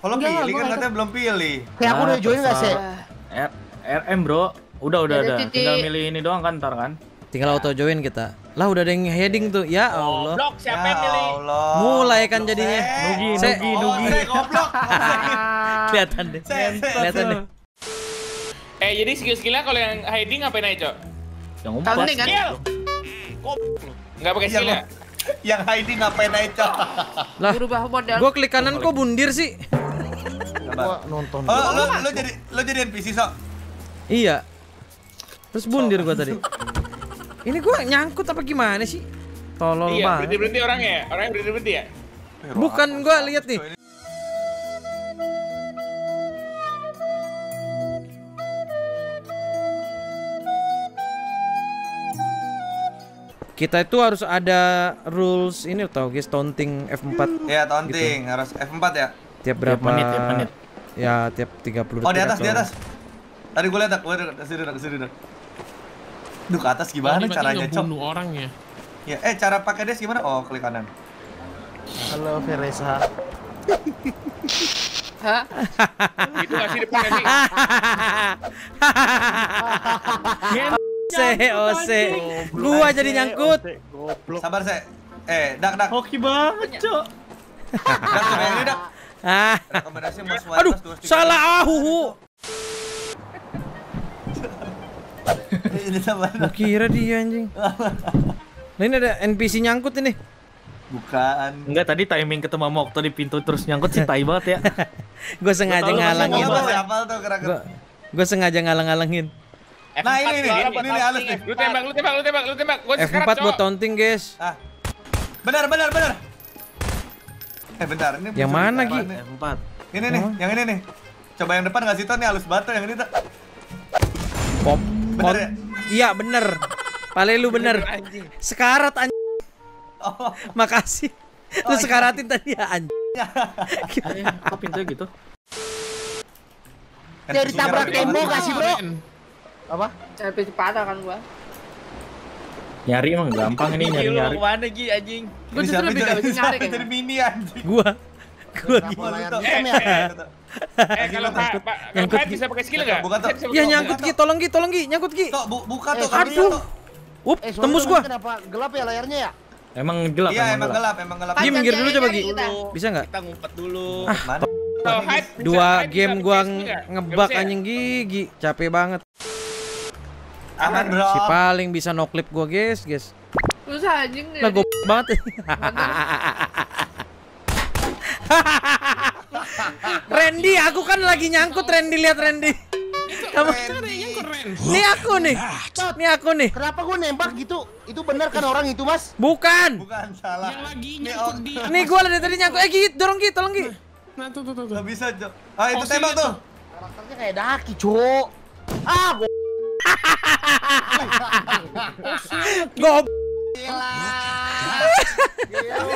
Kalau Enggak, pilih kan katanya belum pilih. Kayak aku Ah, udah join gak sih? R RM bro, udah udah Ada titik. Tinggal milih ini doang kan ntar kan. Tinggal auto join kita. Lah udah ada yang heading tuh. Ya Allah. Blok siapa yang Ya milih? Allah. Mulai kan jadinya. Nugi, Se- nugi, Oh, nugi. goblok. Kelihatan deh. Kelihatan deh. Eh jadi skill-skillnya kalau yang hiding ngapain aja, Cok? Yang umpat. Kan? Skill! Kok nggak pakai skill ya? Yang hiding ngapain aja, Cok? Lah, Berubah gua klik kanan kok bundir sih? Gua nonton. Oh, lu, lu jadi lu jadi NPC, Sok. Iya. Terus bundir gua tadi. Ini gua nyangkut apa gimana sih? Tolol Iya, banget. berhenti-berhenti orangnya ya? Orangnya berhenti-berhenti ya? Bukan gua lihat nih. Kita itu harus ada rules ini tau guys taunting F4 Ya, taunting harus F4 ya. Tiap berapa menit, tiap menit. Ya, tiap 30 detik. Oh, di atas, di atas. Tadi gue lihat, gue lihat sini, ke sini, Dak. Duh, ke atas gimana caranya, Cok? bunuh orang ya. Ya, eh cara pakai des gimana? Oh, klik kanan. Halo Veresa. Hah? Itu nggak sih depan nggak sih? Ose, ose. Gua jadi nyangkut. Goblok. Sabar, saya. Eh, dak, dak. Hoki banget, Cok. Dak, ini, dak. Ah. Rekomendasi Mas Aduh, Mas 2, 3. salah ah, huhu. Ini. Gua kira dia anjing. Nah ini ada NPC nyangkut ini. Bukan. Enggak tadi timing ketemu sama Okto di pintu terus nyangkut sih tai banget ya. Gue sengaja ngalangin. Gua sengaja ngalang-ngalangin. Nah, ini nih, F4 ini nih halus nih. Lu tembak, lu tembak, lu tembak, lu tembak. Gua sekarat, F4 buat taunting, guys. Ah. Benar, benar, benar. Eh, bentar. Ini Yang mana, nih? Empat. Ini nih, yang ini nih. Coba yang depan ngasih tau nih halus batu yang ini tuh. Pop. Bener pop. ya? Iya, bener. Pale lu bener. Anjing. Sekarat anjing. Oh, Makasih. Lu sekaratin tadi ya anjing. Kok pintunya gitu? Dia ditabrak tembok banget. gak sih, Bro? Apa? Tapi patah kan gua. Nyari emang gampang ini nyari-nyari. ke mana Gi anjing? Gua justru lebih gak bisa nyari kayaknya. mini anjing. Gua. Gua Kenapa gila. layar Tuh. hitam ya? Eh kalau Pak Pak Gi. bisa pakai skill nggak? Bukan, tuh. Bisa- bisa Ya nyangkut Gi, tolong Gi, tolong Gi, nyangkut Gi. Tok, buka Eh, tuh kami aduh. Up, Eh, tembus gua. Kenapa gelap ya layarnya ya? Emang gelap Iya, emang gelap. emang gelap. Gi minggir dulu coba Gi. Bisa nggak? Kita ngumpet dulu. Mana? Bisa- Dua game gua ngebak ya? anjing gigi, capek banget. Aman, Bro. Si paling bisa no clip gua, guys, guys. Susah anjing. Lah gua banget. Randy, aku kan lagi nyangkut Randy lihat Randy. Kamu Yang keren. Nih aku nih. Nih aku nih. Kenapa gua nembak gitu? Itu benar kan orang itu, Mas? Bukan. Bukan salah. Yang lagi Nih, nyangkut oh, di Nih gua dari tadi nyangkut. Eh, Gi, dorong Gi, tolong Gi. Nah, tuh tuh tuh. tuh. Gak bisa. Ah, itu tembak tuh. tuh. Karakternya kayak daki, Cuk. Ah, Gob.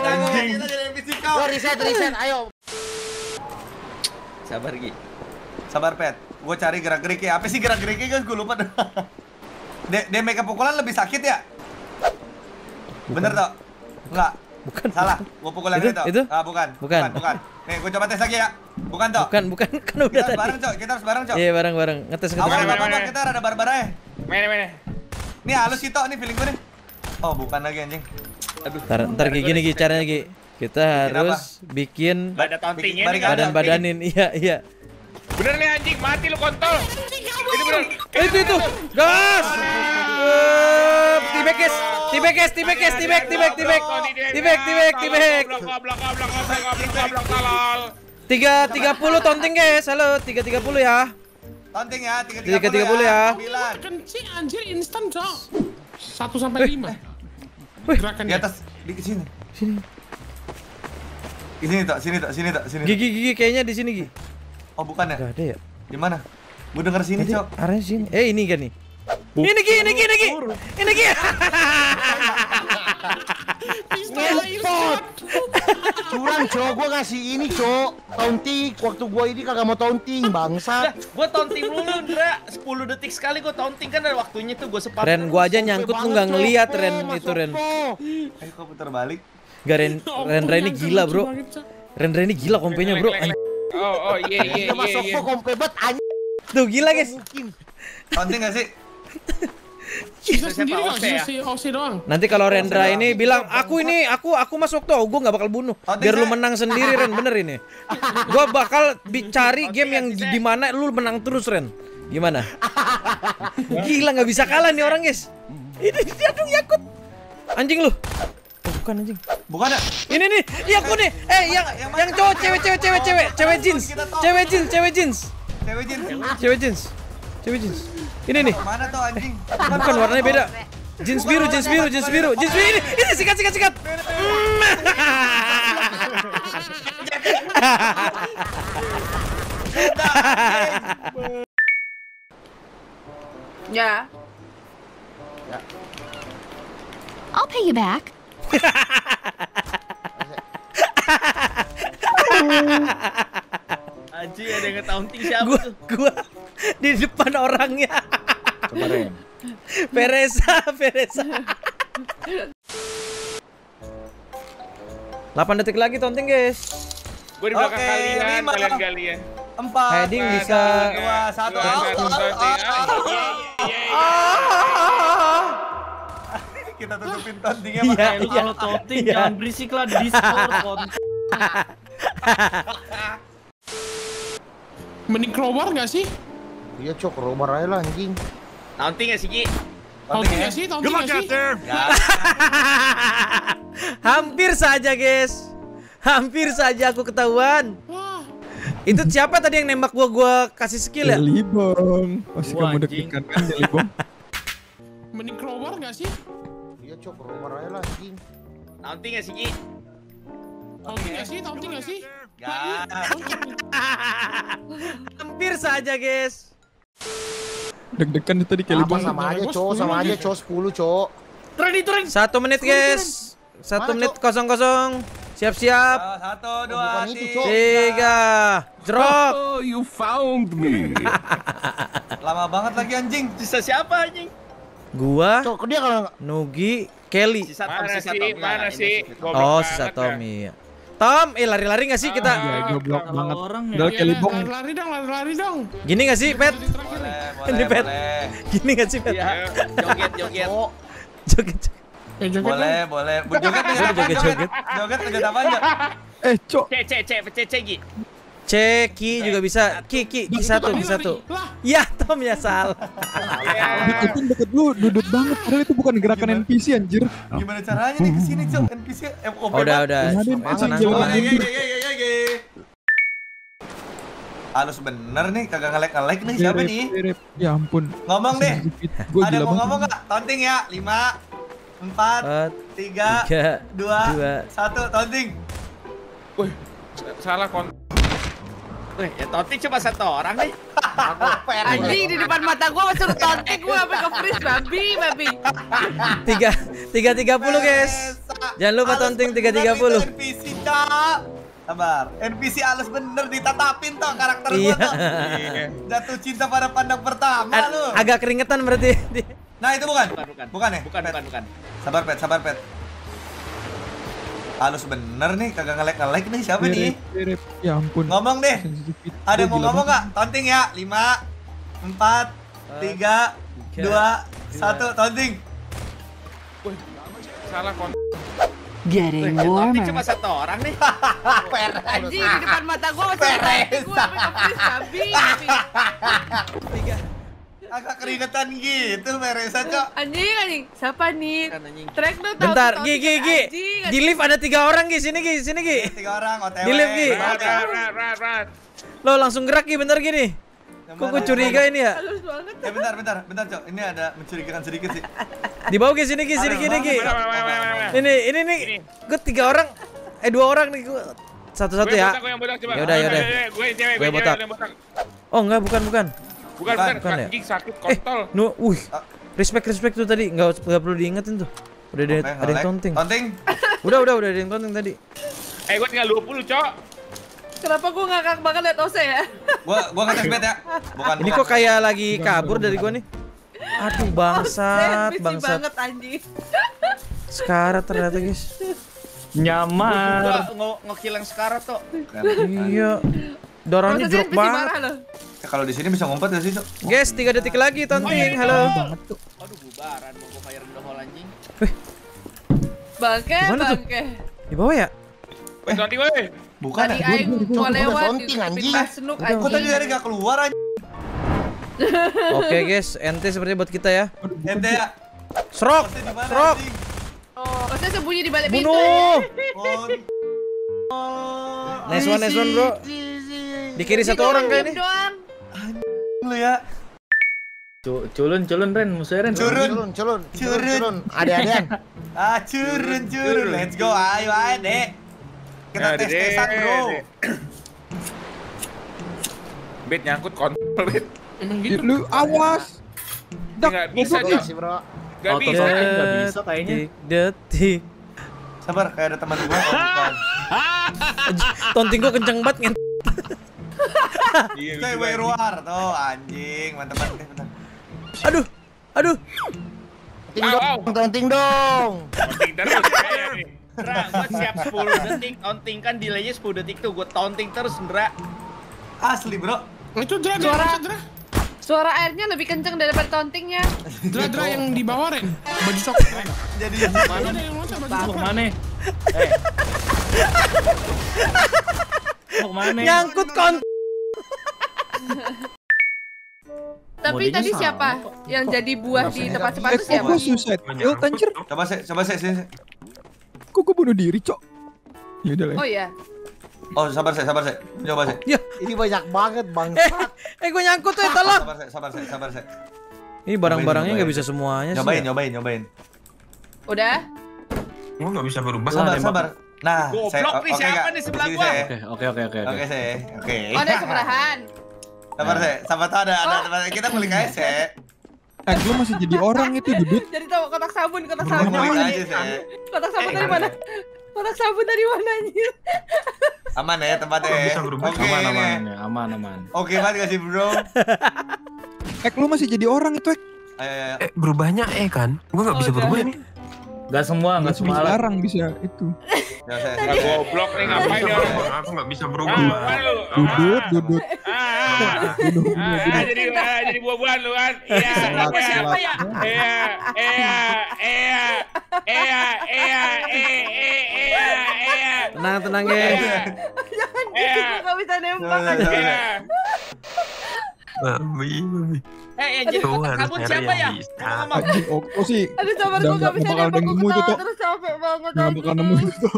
Anjing. NPC kau. Gua reset, reset. Ayo. Sabar, Gi. Sabar, Pet. Gua cari gerak-geriknya. Apa sih gerak-geriknya, guys? Gua lupa. De Damage pukulan lebih sakit ya? Bener, Tok? Enggak. Bukan. Salah. Gua pukul yang Itu? Itu? Ah, bukan. Bukan. Bukan. Nih, gua coba tes lagi ya. Bukan, Tok. Bukan, bukan kan udah Kita tadi. bareng, Cok. Kita harus bareng, Cok. Iya, bareng-bareng. Ngetes ngetes. Apa-apa, mana? kita rada barbar aja. Mana mana? Nih halus sih, Tok. Nih feeling gue nih. Oh, bukan lagi anjing. Aduh. Ntar, ntar kayak gini Gi caranya Gi. Kita harus bikin Ada. Balik kan? badan-badanin. Iya, iya. Bener nih anjing, mati lu kontol. Ini bener. Itu itu. Gas. Tibek guys. Tibek guys, tibek guys, tibek, tibek, tibek. Tibek, tibek, tibek. Goblok, goblok, goblok, goblok, goblok, tolol. Tiga tiga puluh taunting guys. Halo, tiga tiga puluh ya. Taunting ya, 330 Tiga, tiga puluh ya. Sembilan. Kencing anjir instan, Cok. 1 sampai 5. Wih. Di atas, di sini. Sini. Di sini, Tok. Sini, Tok. Sini, Tok. Sini. Gigi gigi kayaknya di sini Gi. Oh, bukan ya? Gak ada ya. Di mana? Gue denger sini, Cok. arahnya sini. Eh, ini kan nih. Ini Gi, ini Gi, ini Gi. Ini Gi. Cok. Gua ngasih ini, Cok. Taunting. Waktu gua ini kagak mau taunting, bangsa. Gue taunting dulu, Ndra. 10 detik sekali gue taunting kan ada waktunya tuh gue sepat. Ren, gua aja nyangkut lu nggak ngeliat. Ren Mas itu Ren. Ayo, kok putar balik. Gak Ren, Ren Ren ini gila bro. Ren Ren ini gila kompenya bro. Anj- Oh, oh, iya, iya, Dia masuk iya, gua kompe banget anjing. Tuh gila guys. Taunting nggak sih? Sendiri Ose ya? Ose doang. Nanti kalau Rendra ini bilang aku ini aku aku masuk tuh, gue nggak bakal bunuh. Biar lu menang sendiri Ren, bener ini. Gua bakal cari game yang di mana lu menang terus Ren. Gimana? Gila nggak bisa kalah nih orang guys. Ini dia aduh yakut. Anjing lu. Oh, bukan anjing. Bukan ya? Ini nih, iya aku nih. Eh yang yang cowok cewek cewek cewek cewek cewek jeans. Cewek jeans, cewek jeans. Cewek jin. Cewek jeans. Cewek jeans. Ini nih. Mana tuh anjing? Bukan warnanya beda. Jeans biru, jeans biru, jeans biru, jeans biru ini. Ini sikat sikat sikat. Ya. I'll pay you back. Anjing ada yang nge-taunting siapa gua tuh? gua di depan orangnya. Kemarin. Peresa, Peresa. 8 detik lagi tonting guys. Gue di belakang Oke, kalian, lima. kalian kalian. Empat. Heading bisa Dua, satu. Dua, Ah, satu, satu. iya, iya, iya. Kita tutupin tauntingnya pakai lu iya. kalau taunting Iya. jangan berisik lah di Discord. Mending crowbar nggak sih? Iya cok, robar aja lah anjing. Taunting ya Sigi? Taunting nggak sih? Taunting nggak sih? Hampir saja guys. Hampir saja aku ketahuan. Wah, Itu siapa tadi yang nembak gua gua kasih skill ya? Jelibong. Masih kamu deg-degan kan Jelibong? mending crowbar nggak sih? Iya cok, robar aja lah anjing. Taunting ya Sigi? Taunting nggak sih? Taunting nggak sih? Hampir saja guys. Deg-degan itu tadi Apa Jelibong. sama aja cok, sama sepuluh aja cok 10 cok. Turun turun. Satu menit guys. Satu menit kosong kosong. Siap-siap. Satu, dua, itu. Tiga. Drop. Oh, you found me. Lama banget lagi anjing. Sisa siapa anjing? Gua, Cok, dia kalau Nugi, Kelly. Sisa Tom, Mana sisa? Tom. Mana sih? Oh, sisa. Tommy. Tom, eh lari-lari gak sih kita? Ya, goblok banget. orang ya. Iya, Jelibong. lari dong, lari, lari dong. Gini gak sih, Pet? Di terakhir ya. Boleh, Ini pet. Gini gak sih, Pet? Iya, joget joget. cok. Joget. joget. Eh, joget Boleh, boleh. Joget, joget, joget, joget. Joget, joget apa aja? Eh, Cok. C C C C C juga bisa. Ki, Ki, Ki satu, Ki satu. Lah, Ya, Tom ya salah. Deketin deket lu, dudut banget. Padahal itu bukan gerakan Gimana? NPC anjir. Gimana caranya nih ke sini, Cok? NPC FOP Oh, udah, udah. Tenang, ye, ye. Halus bener nih, kagak nge-like-nge-like nih siapa nih? Ya ampun. Ngomong deh. Ada mau ngomong nggak? Taunting ya. Lima, empat, tiga, dua, satu. Taunting. Wih, salah kon. Wih, ya taunting cuma satu orang nih. Anjing di depan mata gua masuk tontek gua sampai ke freeze babi, babi. Tiga, tiga tiga puluh guys. Jangan lupa tonting bener 330. itu NPC, Cok. Sabar. NPC halus bener ditatapin toh karakter Iya. gua tuh. Jatuh cinta pada pandang pertama Ag- lu. Agak keringetan berarti. Nah, itu bukan. Bukan bukan. Bukan ya? Bukan bukan bukan. Sabar, Pet. Sabar, Pet. Halus bener nih, kagak nge-like-nge-like nih siapa nih? Direp, direp. Ya ampun. Ngomong deh. Ada mau ngomong nggak? Taunting ya. Lima, empat, tiga, dua, satu. Taunting. Salah kon. Ya taunting cuma satu orang nih. Anjing di depan mata gua tontek gua sampai babi, babi. Agak keringetan gitu, Meresa, Cok. Anjing, anjing. Siapa nih? Track tahu Bentar, Gi, Gi, tiga Gi. Di lift ada tiga orang Gi, sini Gi, sini Gi. Tiga orang OTW. Di lift, Gi. Lo langsung gerak Gi, bentar gini. Kok gue curiga ini ya? Eh bentar, bentar, bentar, Cok. Ini ada mencurigakan sedikit sih. Di bawah Gi, sini Gi, sini gini Gi. Ini, ini nih. Gue tiga orang, eh dua orang nih gue. Satu-satu ya. botak, coba. Yaudah, yaudah. Gue botak. Oh enggak, bukan, bukan. Bukan, Bukan, bukan, bukan ya? anjing sakit Eh, kontol. nu, wih. Respect, respect tuh tadi. Nggak, nggak perlu diingetin tuh. Udah ada, Oke, ada yang tonting. Tonting. Udah, udah, udah ada yang tonting tadi. Eh, gue tinggal 20, Cok. Kenapa gua ngakak banget liat Ose ya? Gua gua ngetes bet ya. Bukan. Ini bukan. kok kayak lagi kabur dari gua nih. Aduh bangsat, Ose, bangsat. banget anjing. Sekarang ternyata guys. Gua Nyamar. nge ngekill yang sekarang tuh. Iya. Dorongnya jeruk banget. Ya, kalau di sini bisa ngumpet ya sih, Cok? Guys, 3 detik lagi Tonting. Halo. Aduh bubaran mau gua fire the hole anjing. Bangke, Gimana tuh? bangke. Di bawah ya? Weh, nanti weh. Bukan Tadi ya? aing mau Gua lewat sonting, di anjing. Kok tadi anjing. dari gak keluar aja? Oke guys, ente seperti buat kita ya. Ente ya? Serok, serok. anjing? Oh, saya sembunyi di balik pintu. Bunuh. Oh, Nice one, nice one bro. Di kiri satu orang Diem kayaknya. doang. lu ya. Cu- Culun, culun Ren, musuhnya Ren. Curun. Curun, curun, curun, Curun. curun. Ade-adean. Ah, curun, curun. Let's go, ayo, ayo, dek. Kita Ya, tes tesan, Dek. bro. Bet nyangkut kontol bet. Emang gitu. Lu awas. Nggak bisa, Iya Cok. sih, Bro. Nggak Auto bisa. setting nggak bisa kayaknya. Detik. Sabar, kayak ada teman gua. Tonting gua kenceng banget. Iya, Cewek luar tuh, anjing. Mantap banget. Bentar. Aduh, aduh. Ting dong, tonting dong. Taunting terus kayak nih. Ndra, gua siap 10 detik. Taunting kan delaynya 10 detik tuh. Gua taunting terus, Ndra. Asli, bro. Itu dra dra Suara. dra. Suara airnya lebih kenceng daripada tauntingnya. Dra dra yang di bawah Ren. Baju coklat. Ren. Jadi Ada yang loncat baju coklat. ke mana? Eh. Mau ke mana? Nyangkut kon. Tapi Modenya tadi sama siapa yang jadi buah di tempat sepatu Eh, siapa? gua suicide kill anjir? coba sih, coba sih, sini. sini. Kok gua bunuh diri, Cok? Ya udah lah. Oh iya. Oh, sabar sih, sabar sih. Coba sih. Ya, Ini banyak banget, Bang. eh, eh gua nyangkut tuh, tolong. Sabar sih, sabar sih, sabar sih. Ini barang-barangnya nggak bisa semuanya sih. Nyobain, ya. nyobain, nyobain. Udah. Gua nggak bisa berubah. Sabar, sabar. Nah, Goblok saya nih, oke siapa nih sebelah gua? saya. Oke, oke, oke, oke. Oke, saya. Oke. Oh, ada sebelahan. Sabar, saya. Sabar tuh ada, ada, ada. Kita balik aja, saya. Eh, lu masih jadi orang itu, Dudut. Jadi tahu kotak sabun, kotak sabun aja, saya. Kotak sabun dari mana? Kotak sabun dari mana anjir? Aman ya tempatnya. Ya? bisa berubah? Oke, Aman, aman, ya, aman, aman. Oke banget gak sih, bro? Eh, lu masih jadi orang itu, eh. Ayo, ayo, ayo. Eh, berubahnya eh kan? Gua nggak bisa Oh, berubah udah. ini. Gak semua, gak semua sekarang bisa itu. Nah, gak goblok nih ngapain ya? Aku nggak bisa berubah ah, ah. Dudut, dudut. Ah, jadi jadi buah-buahan lu kan. Ya? Iya. Siapa ya? siapa ya? Iya, iya, iya, iya, iya, iya, iya, iya. Tenang, tenang ya. Jangan gitu, nggak bisa nembak. Iya. Mami, mami babi. Eh, yang jadi Tuh, nyari siapa ya? Ngomong-ngomong. Anjing, oh, oh sih. Aduh sabar nggak nggak bisa bakal nemu itu, ketawa terus capek banget Nggak bakal nemu itu.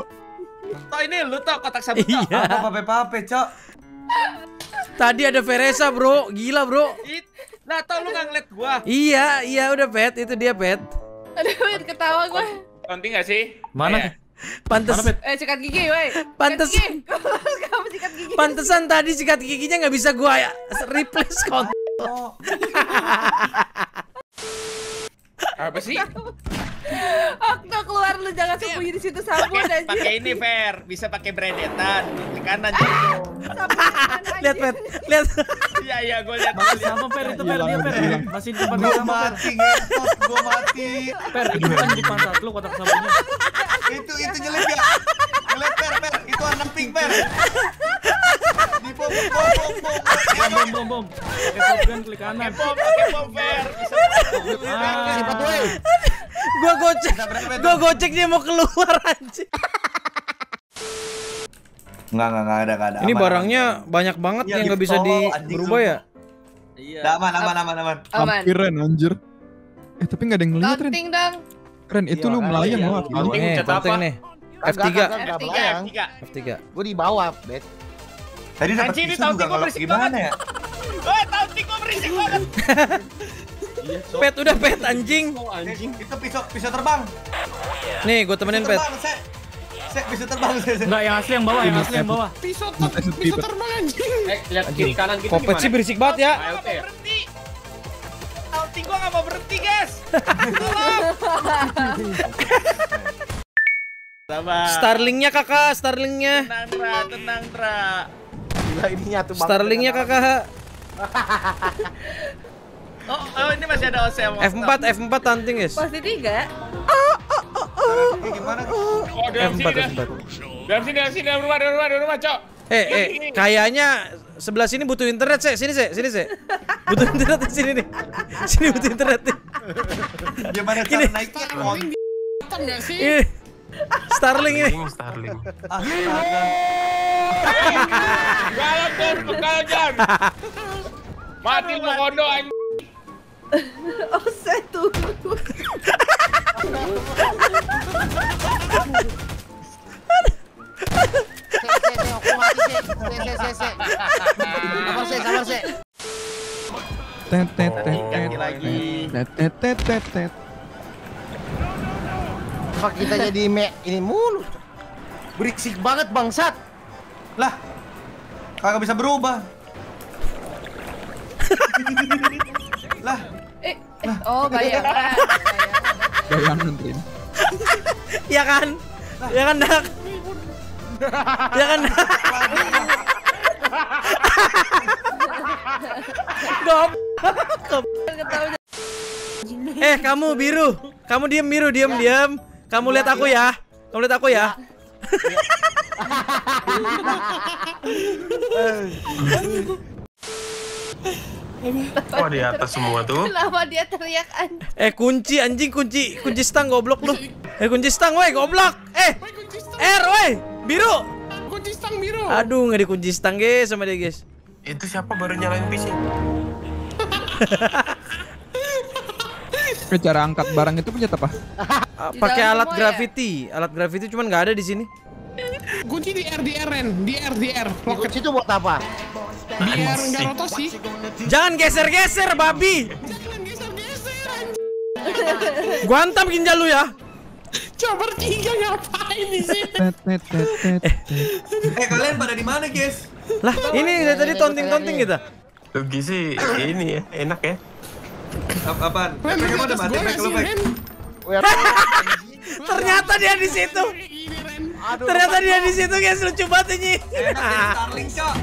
Toh ini lu tau kotak sabun toh? Iya. Apa pape-pape, Cok? Tadi ada Veresa, Bro. Gila, Bro. Lah tau lu nggak ngeliat gua? Iya, iya udah pet, itu dia pet. Aduh, Wait, ketawa gua. Tonting nggak sih? Mana? Eh, Pantes, Eh, sikat gigi, woi. Pantes. sikat gigi. pantesan tadi sikat giginya nggak bisa gua ya, replace kon. Oh, Apa sih? Okto keluar lu jangan sembunyi di situ sabun anjir. pakai ini fair, bisa pakai brandetan. Klik kanan gitu. Anjir. Lihat pet, lihat. Iya iya gue lihat. Masih sama Per itu Per, dia Per. Hilang. Masih di depan gua mati, ngentot. Gua mati. Per, itu kan di pantat lu kotak sabunnya. Itu, itu nyelip ya. Nyelip, per, per. Itu anak pink, per. Bom, bom, bom, bom. Bom, bom, bom, bom. Pakai shotgun klik kanan. Pom, pakai pom fair. Bisa Ah. Sifat woi. Gua gocek, Bisa gua gocek dia mau keluar anjing. Enggak, enggak, enggak ada, enggak ada. Ini Aman, barangnya banyak banget Iya, yang nggak di bisa di tol, anjing, berubah ya. Iya. Aman, aman, aman, aman. Aman. Hampir, Ren, anjir. Eh, tapi nggak ada yang ngeliat, Ren. Tonting dong. Ren, itu Iya, lu melayang loh. Tonting Nih, pencet penting apa? nih. Kagak, F3. kagak, nggak F3, melayang. F3. F3. Gua di bawah, Bet. Tadi dapat Anjing, ini juga gua kalau berisik gimana banget. ya? Wah, taunting gue berisik banget. Pet udah pet anjing. Anjing. Itu pisau pisau terbang. Nih, gua temenin pet. Sek. Pisau terbang. Enggak, yang asli yang bawah, yang asli yang bawah. Pisau pisau terbang anjing. Eh, lihat kiri kanan gitu Kopet sih berisik banget ya. Berhenti. Taunting gue nggak mau berhenti, guys. Sabar. Starlingnya kakak, Starlingnya. Tenang, Tra, tenang, Tra. Gila ini nyatu banget. Starlingnya kakak. Oh, oh, ini masih ada OC sama F4, F4 tanting guys. Pasti tiga. Ini gimana? Oh, dalam F4, sini, dalam F4. dalam sini, dalam sini, dalam rumah, dalam rumah, dalam rumah, cok. Eh, eh, kayaknya sebelah sini butuh internet, sih. Sini, sih. Sini, sih. Butuh internet di sini nih. Sini butuh internet nih. Gimana cara naiknya? Starling sih? Ini. Starling ini. Starling, Starling. Astaga. Galak. Mati lu kondo anjing. Offset tuh. Se, se, se, aku mati se. Se, se, se, se. Sabar se, sabar se. Tet tet tet Ganti lagi. tet tet tet tet tet. Fuck kita jadi me ini mulu. Berisik banget bangsat. Lah. Kagak bisa berubah. lah, Eh, eh, oh bayangan. Bayangan Rin. Ya kan? Ya kan, Dak? Ya kan. Gop. Eh, kamu biru. Kamu diem biru, diem, diem. Kamu lihat aku ya. Kamu lihat aku ya. Wah di atas semua tuh. Kenapa dia teriak anjing? Eh, kunci anjing, kunci kunci stang goblok lu. Eh, kunci stang woi, goblok. Eh, R woi, biru. kunci stang biru. Aduh, nggak dikunci stang guys sama dia guys. Itu siapa baru nyalain PC? Eh, Cara angkat barang itu pencet apa? Ah, Pakai alat semua ya? gravity. Alat gravity cuman nggak ada di sini. Kunci di R, di R, Ren. Di R, di R. Roket. Itu buat apa? Biar nggak rotasi. Jangan geser-geser, babi. Jangan geser-geser, anjing. Gua hantam ginjal lu ya. Coba tiga ngapain di sini? Tet. eh kalian pada di mana, guys? Lah, ini dari tadi tonting-tonting kita. Lugi sih ini ya, enak ya. Ap apaan? Ren, mana atas mati lu Ternyata dia di situ. Ren. Ternyata dia di situ guys, lucu banget ini. Starling, Cok.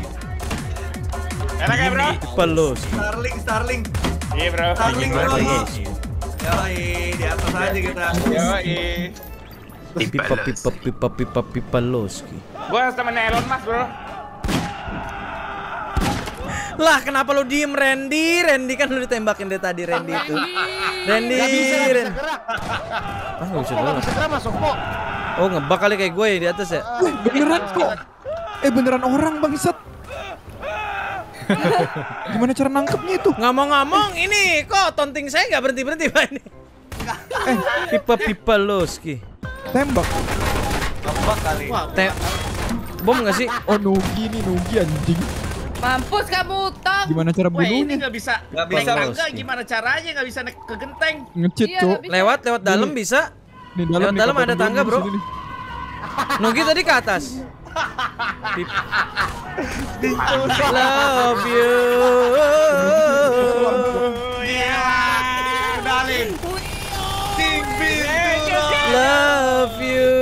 Enak ya, Bro? Pelus. Starling, Starling. Iya, Bro. Starling bro. Yoi, di atas aja kita. Yoi. Pipa pipa pipa pipa pipa loski. Gua temen Elon Mas, Bro. Lah, kenapa lu diem Randy? Randy kan lu ditembakin dari tadi Randy itu. Randy, Gak bisa, gak bisa Randy. gerak. Ah, nggak bisa Kok gak gerak. bisa gerak masuk kok. Oh, ngebak kali kayak gue ya di atas ya. Wih, beneran kok. Eh beneran orang bangsat. Gimana cara nangkepnya itu? Ngomong-ngomong, ini kok tonting saya nggak berhenti berhenti pak ini. Eh, pipa pipa loski. Tembak. Ngebak kali. Te bom nggak sih? Oh Nugi nih Nugi anjing. Mampus kamu, Tom. Gimana cara Wah, ini bunuhnya? nggak bisa. Nggak Naik bisa, Bos. gimana caranya nggak bisa naik ke genteng? Ngecit Iya, bisa. Lewat lewat dalam bisa. Nih Lewat nih, dalam ada tangga, bro. Nugi tadi ke atas. Love you. Dalin. Sing Love you.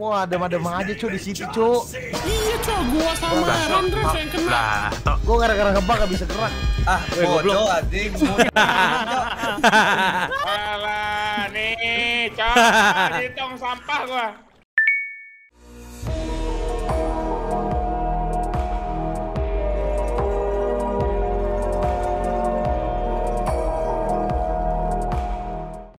Wah, adem-adem aja cu di situ cu. Iya, cowok gua sama terus yang kena. Lah. Gua gara-gara ngebak gak bisa gerak. Ah, bodoh anjing. Cok. Di tong sampah gua.